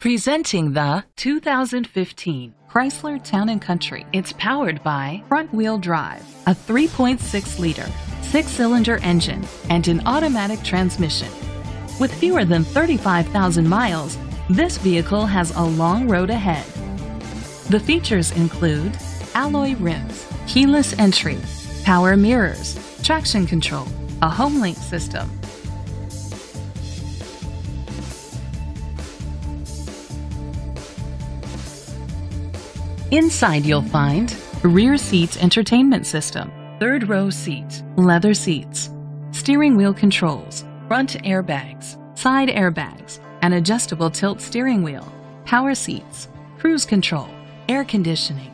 Presenting the 2015 Chrysler Town & Country. It's powered by front-wheel drive, a 3.6 liter, six-cylinder engine, and an automatic transmission. With fewer than 35,000 miles, this vehicle has a long road ahead. The features include alloy rims, keyless entry, power mirrors, traction control, a HomeLink system, Inside you'll find rear seats entertainment system, third row seats, leather seats, steering wheel controls, front airbags, side airbags, an adjustable tilt steering wheel, power seats, cruise control, air conditioning.